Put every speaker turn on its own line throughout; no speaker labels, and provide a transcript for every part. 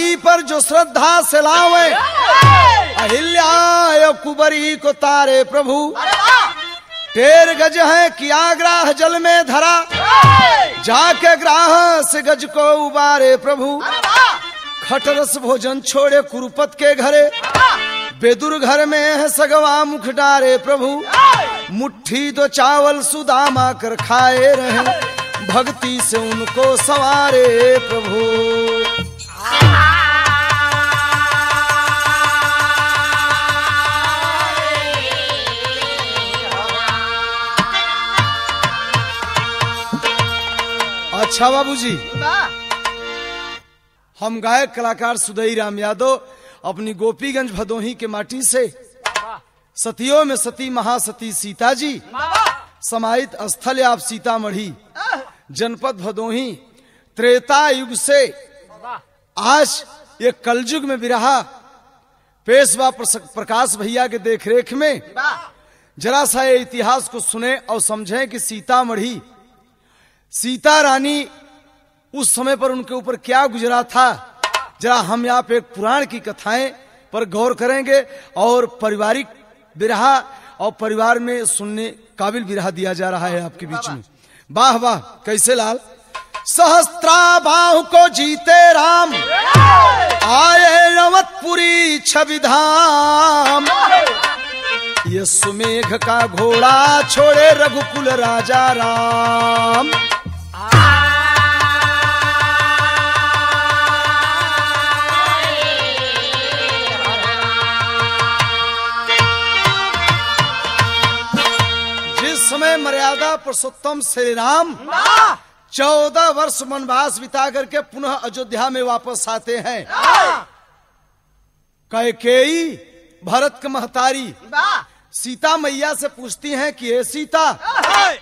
हरि पर जो श्रद्धा से लावे अहिल्या कुबरी को तारे प्रभु। टेर गज है किया ग्राह जल में धरा। जाके ग्राह से गज को उबारे प्रभु। खटरस भोजन छोड़े कुरुपत के घरे। बेदुर घर में है सगवा मुख डारे प्रभु। मुट्ठी दो चावल सुदामा कर खाए रहे। भक्ति से उनको सवारे प्रभु। अच्छा बाबूजी। हम गायक कलाकार सुदई राम यादव अपनी गोपीगंज भदोही के माटी से सतियों में सती महासती सीता जी समाहित स्थल आप सीतामढ़ी जनपद भदोही त्रेता युग से आज ये कलयुग में विरहा। पेशवा प्रकाश भैया के देखरेख में जरा सा ये इतिहास को सुने और समझें कि सीतामढ़ी सीता रानी उस समय पर उनके ऊपर क्या गुजरा था? जरा हम यहाँ पे पुराण की कथाएँ पर गौर करेंगे और पारिवारिक विरहा और परिवार में सुनने काबिल विरहा दिया जा रहा है आपके बीच में। वाह वाह, कैसे लाल? सहस्त्रा बाहु को जीते राम। आए रवतपुरी छविधाम। ये सुमेघ का घोड़ा छोड़े रघुकुल राजा राम। पुरुषोत्तम श्री राम चौदह वर्ष वनवास बिता करके पुनः अयोध्या में वापस आते हैं। कैकेयी, भरत के महतारी, सीता मैया से पूछती हैं कि हे सीता,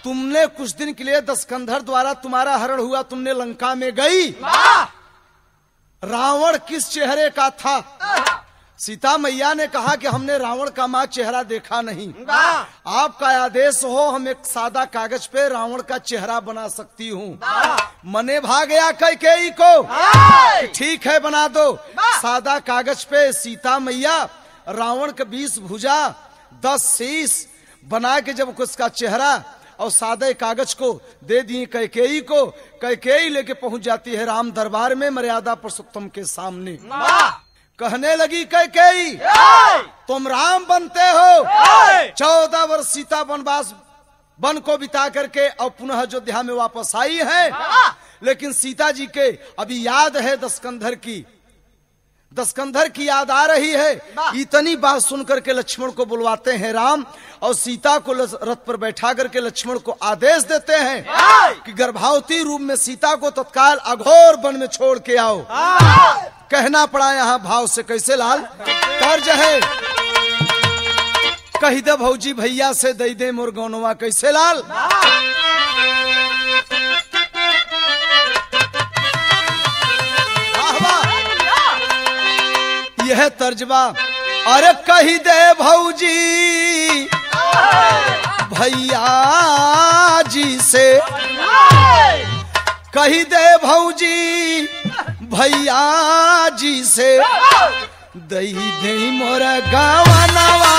तुमने कुछ दिन के लिए दस्कंधर द्वारा तुम्हारा हरण हुआ, तुमने लंका में गई? रावण किस चेहरे का था? सीता मैया ने कहा कि हमने रावण का माँ चेहरा देखा नहीं। आपका आदेश हो हम एक सादा कागज़ पे रावण का चेहरा बना सकती हूँ। मने भाग गया कैकेयी को ठीक है बना दो। सादा कागज़ पे सीता मैया रावण के बीस भुजा दस शीश बना के जब उसका चेहरा और सादे कागज़ को दे दिए कैकेयी को कैकेयी लेके पहुँच जाती है राम दरबार में मर्यादा पुरुषोत्तम के सामने। कहने लगी कैकेयी तुम राम बनते हो। चौदह वर्ष सीता वनवास वन को बिता करके और पुनः अयोध्या में वापस आई है। लेकिन सीता जी के अभी याद है दस्कंधर की दस्कंधर की याद आ रही है। इतनी बात सुन करके लक्ष्मण को बुलवाते हैं राम और सीता को रथ पर बैठा करके लक्ष्मण को आदेश देते हैं कि गर्भावती रूप में सीता को तत्काल अघोर वन में छोड़ के आओ। कहना पड़ा यहाँ भाव से कैसे लाल? तर्ज है। कही दे भौजी भैया से दई दे मोर गौनवा कैसे लाल? यह तर्जबा अरे कही दे भौजी। भैया जी से। कही दे भौजी, भैया जी से। दही मोरा गावा गवनवा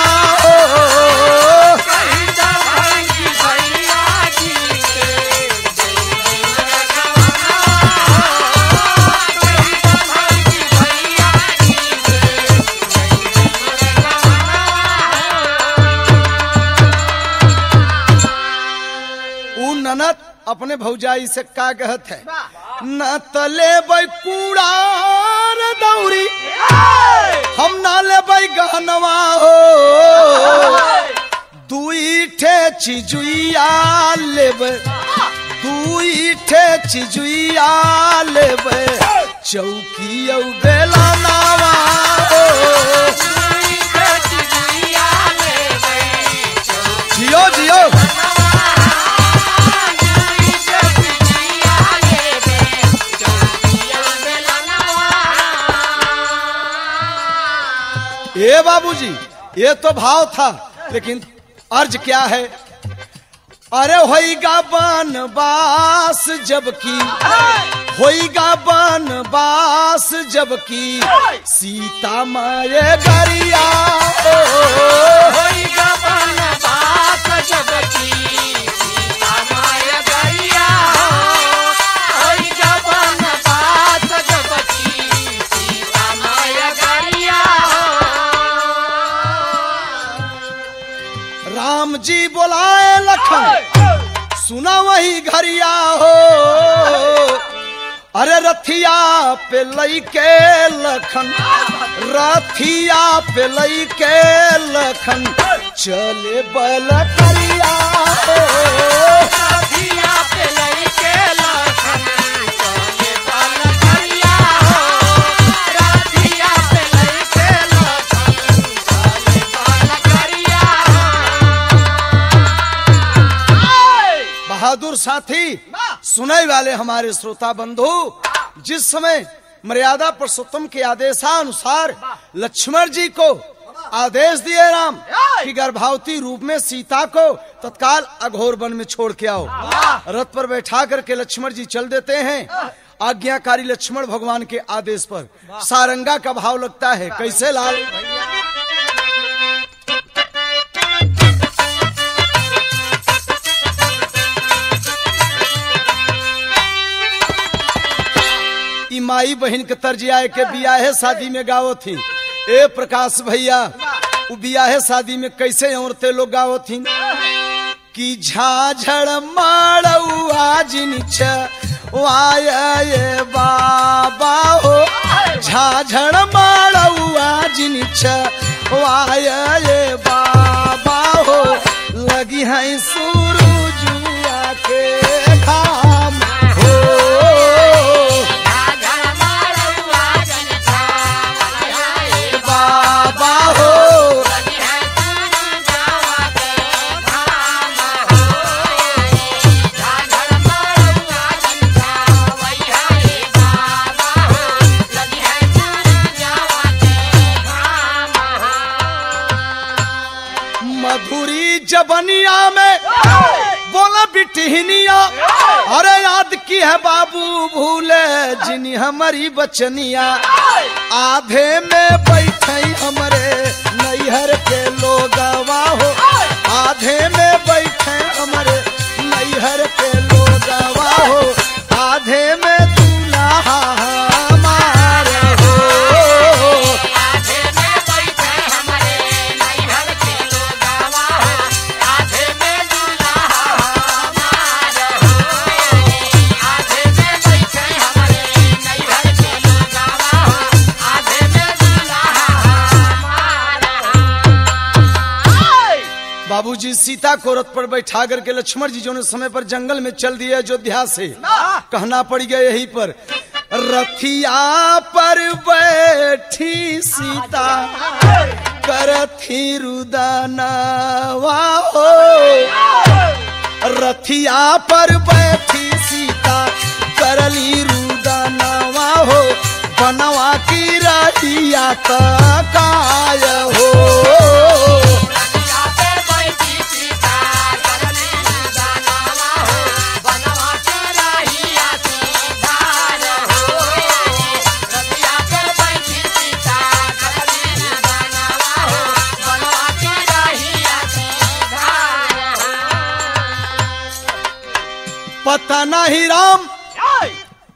ननद अपने भौजाई से का कहत है? न तले बै कूड़ार दौरी। हम ना ले गहनवा हो। दुई ठे चिजुइया लेबै। दुई ठे चिजुइया लेबै। चौकी औ बेला नावा। ए बाबूजी, ये तो भाव था, लेकिन अर्ज़ क्या है? अरे होइगा बनवास जबकि होइगा बनवास जबकि सीता माए गरिया
होइगा बनवास जबकि
जी बोलाए लखन। सुना वही घरिया हो। अरे रथिया पे लई के लखन। रथिया पे लई के लखन। चले बल करिया हो। साथी सुनाई वाले हमारे श्रोता बंधु जिस समय मर्यादा पुरुषोत्तम के आदेशानुसार लक्ष्मण जी को आदेश दिए राम कि गर्भावती रूप में सीता को तत्काल अघोर वन में छोड़ के आओ। रथ पर बैठा करके लक्ष्मण जी चल देते हैं। आज्ञाकारी लक्ष्मण भगवान के आदेश पर। सारंगा का भाव लगता है। कैसे लाल? माई बहन के तर्जिया के बियाहे शादी में गावो थी। ए प्रकाश भैया बियाहे शादी में कैसे औरतें लोग गावो थी? कि झाझड़ माड़ुआ जिनिछ वाय बाबा हो झाझड़ माड़ुआ जिनिछ वाय बाबा हो लगी है सूरजुआ के। बिटहनिया अरे याद की है बाबू भूले, जिनी हमारी बचनिया। आधे में बैठे हमारे नैहर के लोगवा हो आधे में बैठे हमारे नैहर के लोगवा हो आधे में बाबूजी सीता को रथ पर बैठा करके लक्ष्मण जी जो समय पर जंगल में चल दिया अयोध्या से, कहना पड़ गया यही पर, रथिया पर बैठी सीता करथी रुदनवा हो। रथिया पर बैठी सीता, करली रुदनवा हो। बनवा की रहिया तकाय हो।
हो
पता नहीं राम।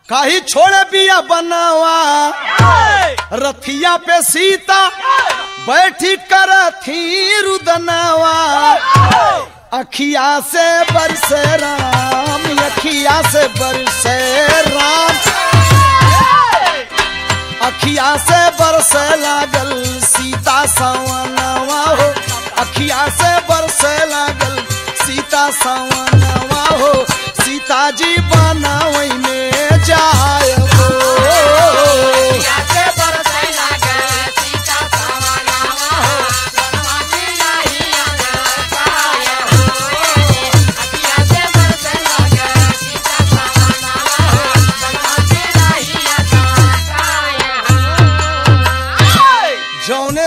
काही छोड़े बिया बनावा। रथिया पे सीता बैठी कर थी रुदनावा अखिया से बरसे राम अखिया से बरसे राम। अखिया से बरसे लागल सीता सवनवा हो। अखिया से बरसे लागल सीता सवनवा हो सीता जी बनावई में जाय हो
हो हो हो हो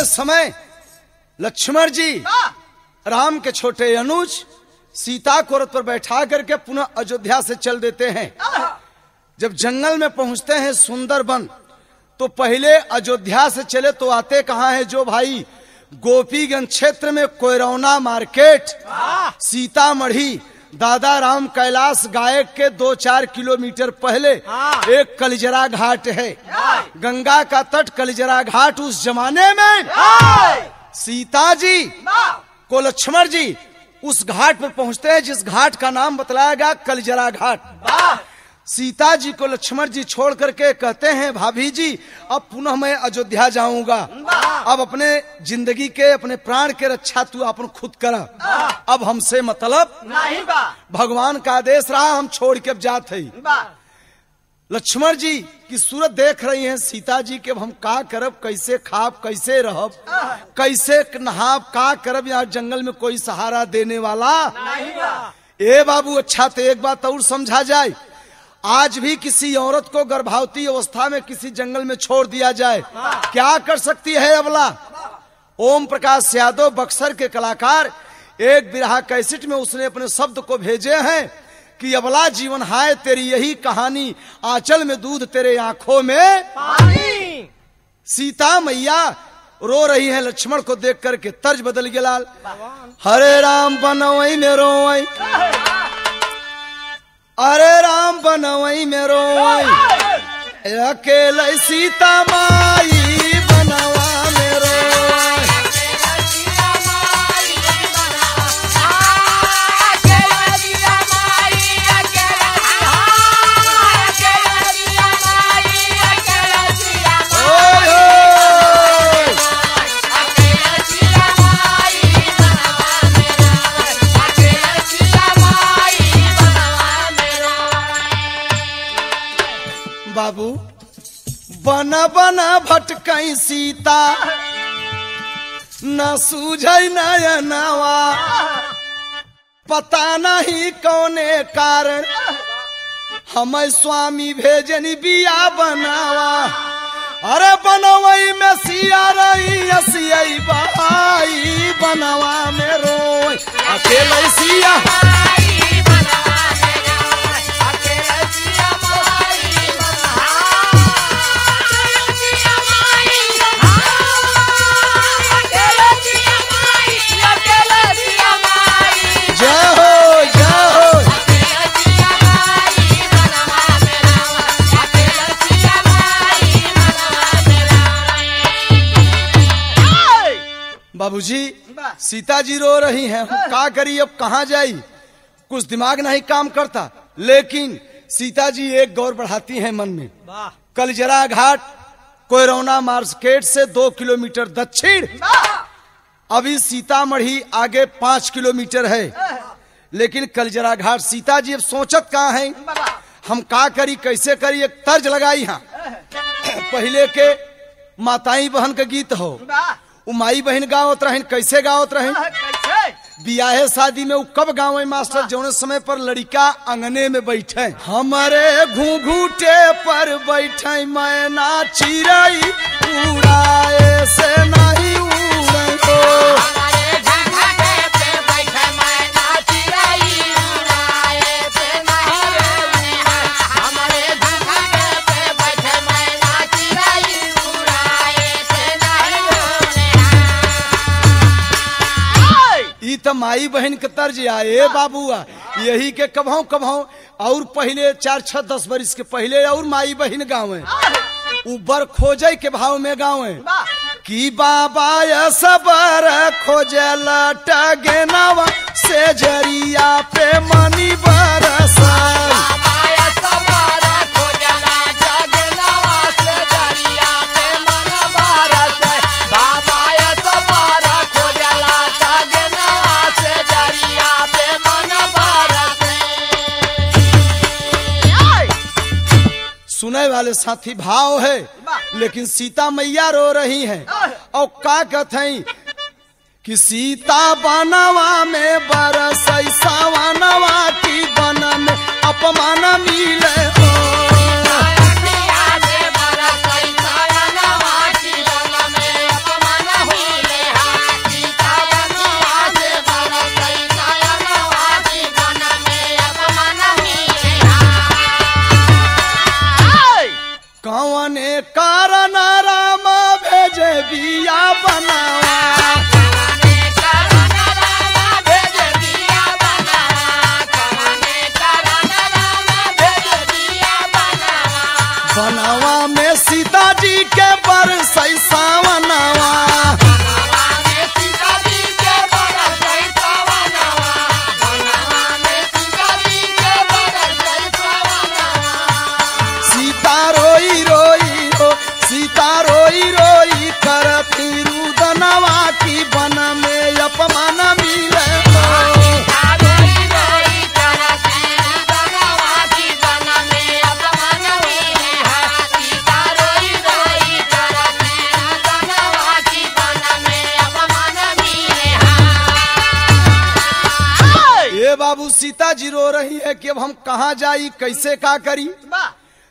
समय लक्ष्मण जी राम के छोटे अनुज सीता को रथ पर बैठा करके पुनः अयोध्या से चल देते हैं। जब जंगल में पहुँचते हैं सुंदरबन तो पहले अयोध्या से चले तो आते कहा है जो भाई? गोपीगंज क्षेत्र में कोयरौना मार्केट। सीतामढ़ी दादा राम कैलाश गायक के दो चार किलोमीटर पहले एक कलिजरा घाट है। गंगा का तट कलिजरा घाट उस जमाने में। सीता जी को लक्ष्मण जी उस घाट पर पहुँचते हैं जिस घाट का नाम बतलाया गया कलजरा घाट सीता जी को लक्ष्मण जी छोड़ करके कहते हैं भाभी जी अब पुनः मैं अयोध्या जाऊँगा। अब अपने ज़िंदगी के अपने प्राण के रक्षा तू अपन खुद करा। अब हमसे मतलब
नहीं बा।
भगवान का आदेश रहा हम छोड़ के अब जाते लक्ष्मण जी की सूरत देख रही हैं सीता जी के हम का करब कैसे खाब कैसे रहब? कैसे नहाब का करब? यहाँ जंगल में कोई सहारा देने वाला
नहीं
ए बाबू अच्छा तो एक बात और समझा जाए। आज भी किसी औरत को गर्भवती अवस्था में किसी जंगल में छोड़ दिया जाए क्या कर सकती है अबला? ओम प्रकाश यादव बक्सर के कलाकार एक बिरहा कैसेट में उसने अपने शब्द को भेजे हैं। कि अबला जीवन हाय तेरी यही कहानी आंचल में दूध तेरे आँखों में
पानी।
सीता मैया रो रही है लक्ष्मण को देख करके तर्ज बदल गया लाल। हरे राम बनवई में रोवई। अरे राम बनवई में रोवई। अकेले सीता माई। न सूझई नयनवा पता नहीं कौने कारण। हम स्वामी भेजनी बिया बनावा। अरे बनवई में सिया रही सियाई भाई, बनवा में रोई। अकेले सिया। सीता जी रो रही हैं। हम का करी अब कहाँ जाई? कुछ दिमाग नहीं काम करता। लेकिन सीता जी एक गौर बढ़ाती हैं मन में। कलजरा घाट कोयरौना मार्केट से दो किलोमीटर दक्षिण। अभी सीतामढ़ी आगे पाँच किलोमीटर है। लेकिन कलजरा घाट सीता जी अब सोचत कहाँ है? हम का करी कैसे करी एक तर्ज लगाई हाँ। पहले के माताई बहन का गीत हो। उ माई बहन गावत रहन कैसे गावत रहन बियाहे शादी में वो कब गावे मास्टर? जौने समय पर लड़का अंगने में बैठे। हमारे घूंघूटे पर बैठे मैना चिड़ई पूरा से नहीं त माई बहन के तर्ज आए बाबुआ यही के कभौ कभौ और पहले चार छह दस बरिस के पहले और माई बहन गावे। उबर खोजे के भाव में गावे। कि बाबा सबर खोजल टगेनवा से ज़रिया पे मनी बरसाई वाले साथी भाव है, लेकिन सीता मैया रो रही है। और का कथ? है कि सीता बनवा में बरस सावनवा की बन में अपमान मिले जाई कैसे का करी?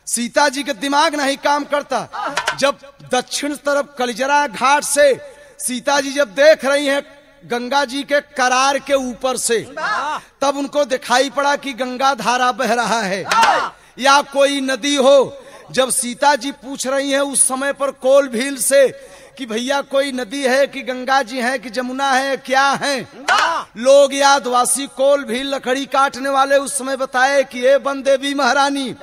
सीता जी के दिमाग नहीं काम करता। जब दक्षिण तरफ़ कलिजरा घाट से सीता जी जब देख रही हैं गंगा जी के करार के ऊपर से तब उनको दिखाई पड़ा कि गंगा धारा बह रहा है। या कोई नदी हो। जब सीता जी पूछ रही हैं उस समय पर कोल भील से कि भैया कोई नदी है कि गंगा जी है कि जमुना है क्या है? लोग यादवासी कोल भी लकड़ी काटने वाले उस समय बताए कि ये बन देवी महारानी।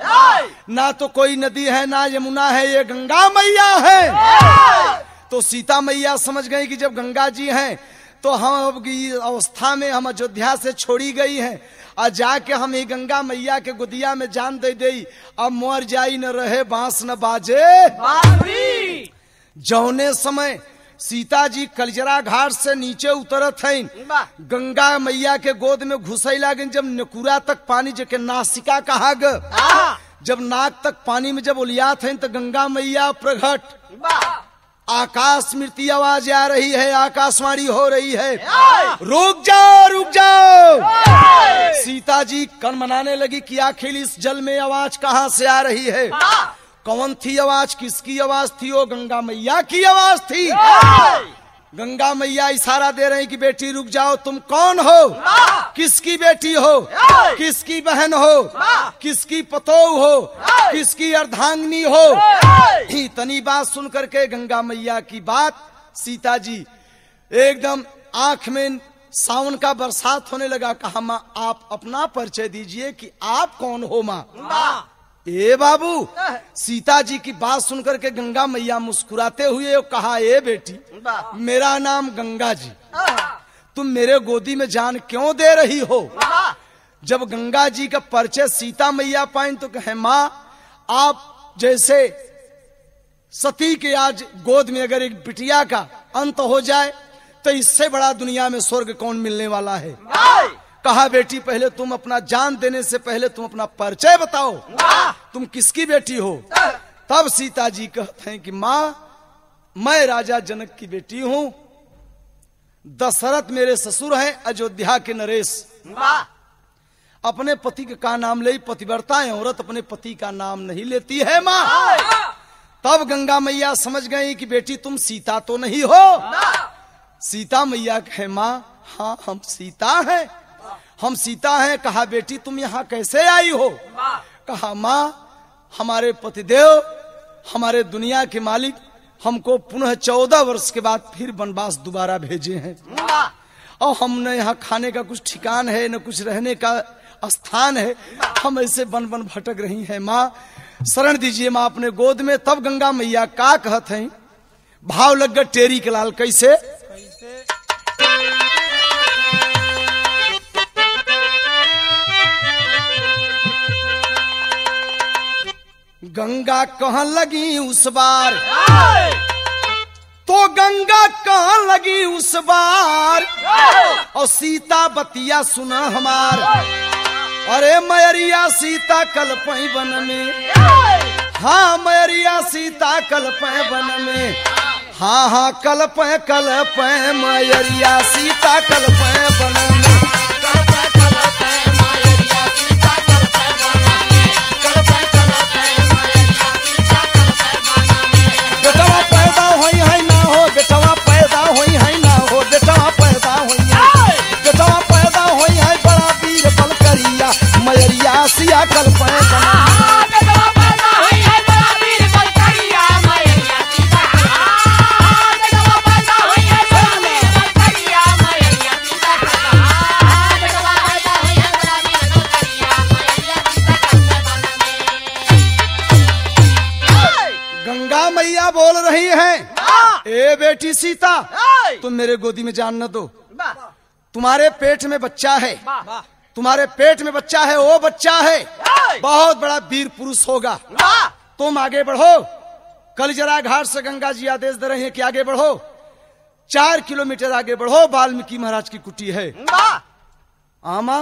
ना तो कोई नदी है ना यमुना है ये गंगा मैया है। तो सीता मैया समझ गई कि जब गंगा जी हैं तो हम अब अवस्था में हम अयोध्या से छोड़ी गई हैं। और जाके हम ये गंगा मैया के गुदिया में जान दे दई अब मर जाई न रहे बाँस न बाजे। जौने समय सीता जी कलजरा घाट से नीचे उतरत है गंगा मैया के गोद में घुसई लागन जब नकुरा तक पानी जके नासिका कहा ग जब नाक तक पानी में जब उलियात हैं तो गंगा मैया प्रगट। आकाश मृति आवाज़ आ रही है आकाशवाणी हो रही है। रुक जाओ रुक जाओ। सीता जी कन मनाने लगी कि आखिर इस जल में आवाज़ कहाँ से आ रही है? कौन थी आवाज़? किसकी आवाज़ थी? वो गंगा मैया की आवाज़ थी। गंगा मैया इशारा दे रही कि बेटी रुक जाओ तुम कौन हो? किसकी बेटी हो? किसकी बहन हो? किसकी पतोह हो? किसकी अर्धांगनी हो? इतनी बात सुन करके गंगा मैया की बात सीता जी एकदम आँख में सावन का बरसात होने लगा। कहा माँ आप अपना परिचय दीजिए कि आप कौन हो माँ। ए बाबू सीता जी की बात सुनकर के गंगा मैया मुस्कुराते हुए कहा ए बेटी मेरा नाम गंगा जी। तुम मेरे गोदी में जान क्यों दे रही हो? जब गंगा जी का परिचय सीता मैया पाइन तो कहे माँ आप जैसे सती के आज गोद में अगर एक बिटिया का अंत हो जाए तो इससे बड़ा दुनिया में स्वर्ग कौन मिलने वाला है? कहा बेटी पहले तुम अपना जान देने से पहले तुम अपना परिचय बताओ। तुम किसकी बेटी हो? तब सीता जी कहते हैं कि माँ मैं राजा जनक की बेटी हूँ। दशरथ मेरे ससुर हैं अयोध्या के नरेश। अपने पति का नाम ले पतिव्रता है औरत अपने पति का नाम नहीं लेती है माँ। तब गंगा मैया समझ गई कि बेटी तुम सीता तो नहीं हो। सीता मैया कहे माँ हाँ हम सीता हैं। हम सीता हैं कहा बेटी तुम यहाँ कैसे आई हो? कहा माँ हमारे पतिदेव हमारे दुनिया के मालिक हमको पुनः चौदह वर्ष के बाद फिर वनवास दोबारा भेजे हैं। और हमने यहाँ खाने का कुछ ठिकान है न कुछ रहने का स्थान है। हम ऐसे बन बन भटक रही हैं माँ। शरण दीजिए माँ अपने गोद में। तब गंगा मैया का कहत हैं भाव लग गए टेरी के लाल कैसे? गंगा कहाँ लगी उस बार? तो गंगा कहाँ लगी उस बार? और सीता बतिया सुना हमार। अरे मैरिया सीता कल पई बन में हाँ मैरिया सीता कल पै बन में। हाँ हाँ कल पै कल पै मैरिया सीता कल पै बन में। न दो। तुम्हारे पेट में बच्चा है। तुम्हारे पेट में बच्चा है वो बच्चा है। बहुत बड़ा वीर पुरुष होगा। तुम आगे बढ़ो। कल जरा घाट से गंगा जी आदेश दे रहे हैं कि आगे बढ़ो। चार किलोमीटर आगे बढ़ो। वाल्मीकि महाराज की कुटी है। आमा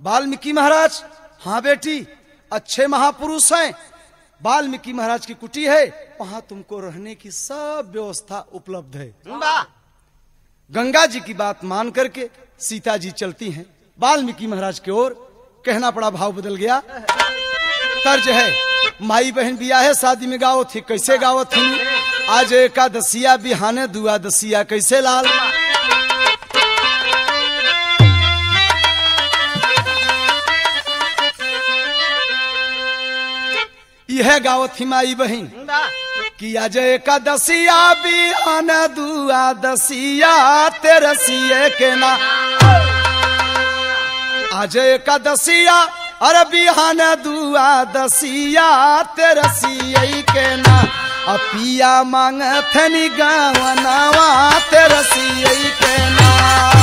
वाल्मीकि महाराज। हाँ बेटी अच्छे महापुरुष हैं। वाल्मीकि महाराज की कुटी है। वहाँ तुमको रहने की सब व्यवस्था उपलब्ध है। गंगा जी की बात मान करके सीता जी चलती हैं। वाल्मीकि महाराज की ओर कहना पड़ा, भाव बदल गया। तर्ज है, माई बहन बिया है, शादी में गाओ थी कैसे गाओ थी आज एकादशिया, बिहाने दुआदशिया, कैसे लाल? यह गाओ थी माई बहन। कि आज एकादशिया, बिहान दुआदशिया तेरसिए के ना। आज एकादशिया, अरे बिहान दुआदशिया तेरसिए के ना। आ पिया मांग थनी गावनावा तेरसिए के ना।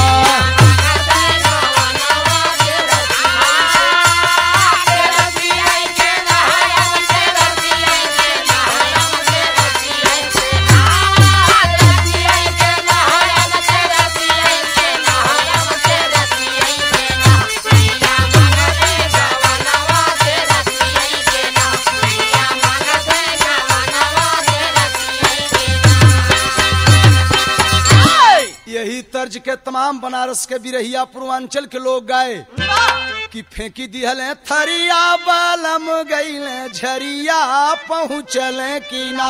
के तमाम बनारस के बिरहिया पूर्वांचल के लोग गाए कि फेंकी दिहले थरिया बलम गईले, झरिया पहुँचले की ना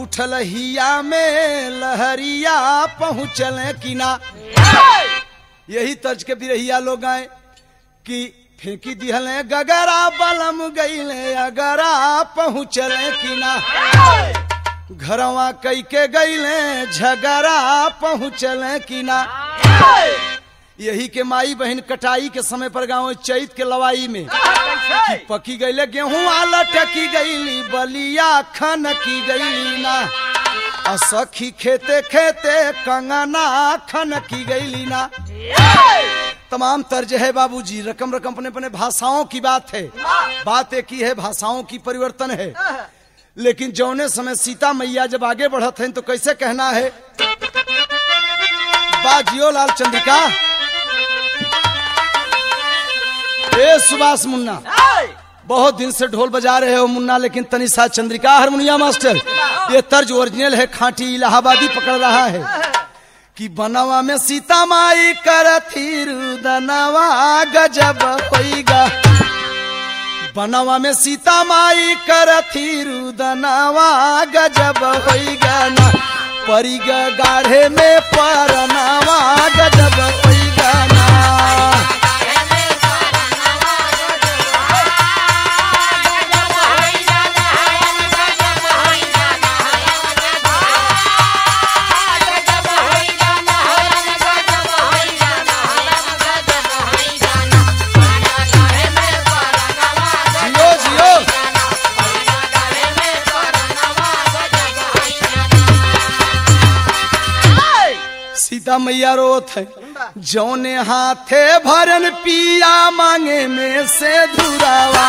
उठल हिया में लहरिया पहुँचले की ना यही तर्ज के बिरहिया लोग आए कि फेंकी दिहले गगरा बलम गईले, अगरा पहुँचले की ना घरवा कई के गईले झगड़ा पहुँचले की ना यही के माई बहन कटाई के समय पर गाँव चैत के लवाई में। पकी गईले गेहूँ आला टकी गईली बलिया खन की गईली ना। आ सखी खेते खेते कंगना खन की गईली ना। तमाम तर्ज है बाबूजी रकम रकम अपने अपने भाषाओं की बात है। बात एक ही है भाषाओं की परिवर्तन है। लेकिन जौने समय सीता मैया जब आगे बढ़त हैं तो कैसे कहना है? बाजियो लाल चंद्रिका ए सुभाष मुन्ना बहुत दिन से ढोल बजा रहे हो मुन्ना लेकिन तनिषा चंद्रिका हारमोनिया मास्टर ये तर्ज ओरिजिनल है खांटी इलाहाबादी पकड़ रहा है। कि बनवा में सीता माई करथी रुदनवा गजब होइगा। बनवा में सीता माई करथी, रुदनवा गजब हो गाना। परिग गाढ़े में परनावा गजब होइगा ना मैया रो थे जौने हाथे भरन पिया मांगे में से धुरावा